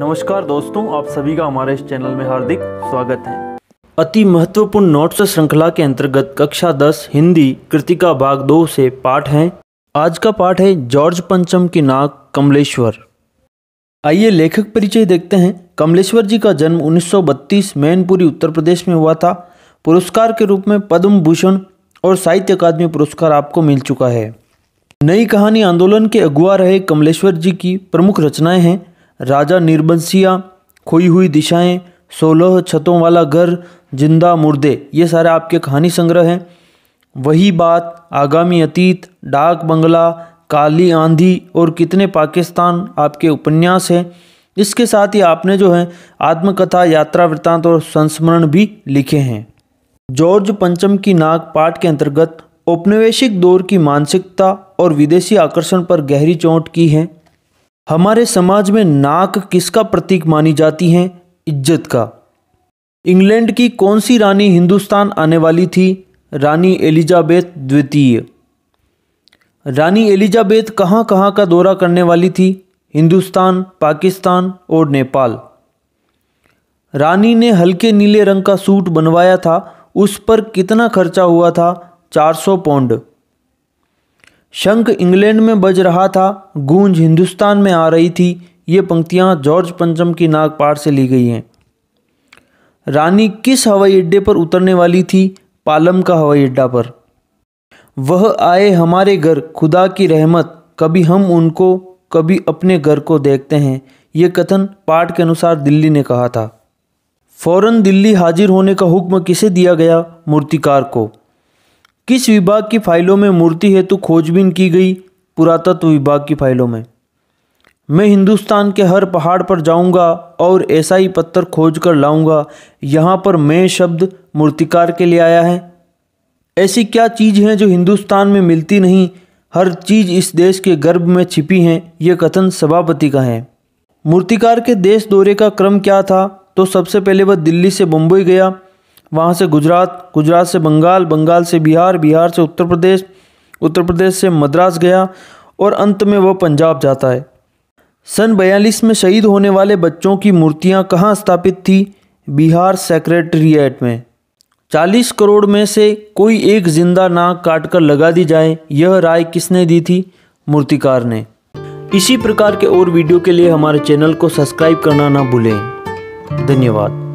नमस्कार दोस्तों, आप सभी का हमारे इस चैनल में हार्दिक स्वागत है। अति महत्वपूर्ण नोट्स श्रृंखला के अंतर्गत कक्षा 10 हिंदी, कृतिका भाग दो से पाठ है। आज का पाठ है जॉर्ज पंचम की नाक कमलेश्वर। आइए लेखक परिचय देखते हैं। कमलेश्वर जी का जन्म 1932 मैनपुरी उत्तर प्रदेश में हुआ था। पुरस्कार के रूप में पद्म भूषण और साहित्य अकादमी पुरस्कार आपको मिल चुका है। नई कहानी आंदोलन के अगुआ रहे कमलेश्वर जी की प्रमुख रचनाएँ हैं। राजा निर्बंसिया खोई हुई दिशाएँ, सोलह छतों वाला घर, ज़िंदा मुर्दे, ये सारे आपके कहानी संग्रह हैं। वही बात आगामी अतीत, डाक बंगला, काली आंधी और कितने पाकिस्तान आपके उपन्यास हैं। इसके साथ ही आपने जो है आत्मकथा, यात्रा वृत्तांत और संस्मरण भी लिखे हैं। जॉर्ज पंचम की नाग पाठ के अंतर्गत औपनिवेशिक दौर की मानसिकता और विदेशी आकर्षण पर गहरी चोट की है। हमारे समाज में नाक किसका प्रतीक मानी जाती है? इज़्ज़त का। इंग्लैंड की कौन सी रानी हिंदुस्तान आने वाली थी? रानी एलिजाबेथ द्वितीय। रानी एलिजाबेथ कहाँ कहाँ का दौरा करने वाली थी? हिंदुस्तान, पाकिस्तान और नेपाल। रानी ने हल्के नीले रंग का सूट बनवाया था। उस पर कितना खर्चा हुआ था? 400 पौंड। शंख इंग्लैंड में बज रहा था, गूंज हिंदुस्तान में आ रही थी, ये पंक्तियाँ जॉर्ज पंचम की नागपाट से ली गई हैं। रानी किस हवाई अड्डे पर उतरने वाली थी? पालम का हवाई अड्डा पर। वह आए हमारे घर, खुदा की रहमत, कभी हम उनको, कभी अपने घर को देखते हैं, ये कथन पाठ के अनुसार दिल्ली ने कहा था। फ़ौरन दिल्ली हाजिर होने का हुक्म किसे दिया गया? मूर्तिकार को। किस विभाग की फाइलों में मूर्ति हेतु खोजबीन की गई? पुरातत्व विभाग की फाइलों में। मैं हिंदुस्तान के हर पहाड़ पर जाऊँगा और ऐसा ही पत्थर खोज कर लाऊँगा। यहाँ पर मैं शब्द मूर्तिकार के लिए आया है। ऐसी क्या चीज़ है जो हिंदुस्तान में मिलती नहीं? हर चीज़ इस देश के गर्भ में छिपी है। ये कथन सभापति का है। मूर्तिकार के देश दौरे का क्रम क्या था? तो सबसे पहले वह दिल्ली से मुंबई गया। वहाँ से गुजरात गुजरात से बंगाल बंगाल से बिहार बिहार से उत्तर प्रदेश उत्तर प्रदेश से मद्रास गया और अंत में वह पंजाब जाता है। सन बयालीस में शहीद होने वाले बच्चों की मूर्तियाँ कहाँ स्थापित थी? बिहार सेक्रेटरिएट में। चालीस करोड़ में से कोई एक ज़िंदा नाक काट कर लगा दी जाए, यह राय किसने दी थी? मूर्तिकार ने। इसी प्रकार के और वीडियो के लिए हमारे चैनल को सब्सक्राइब करना ना भूलें। धन्यवाद।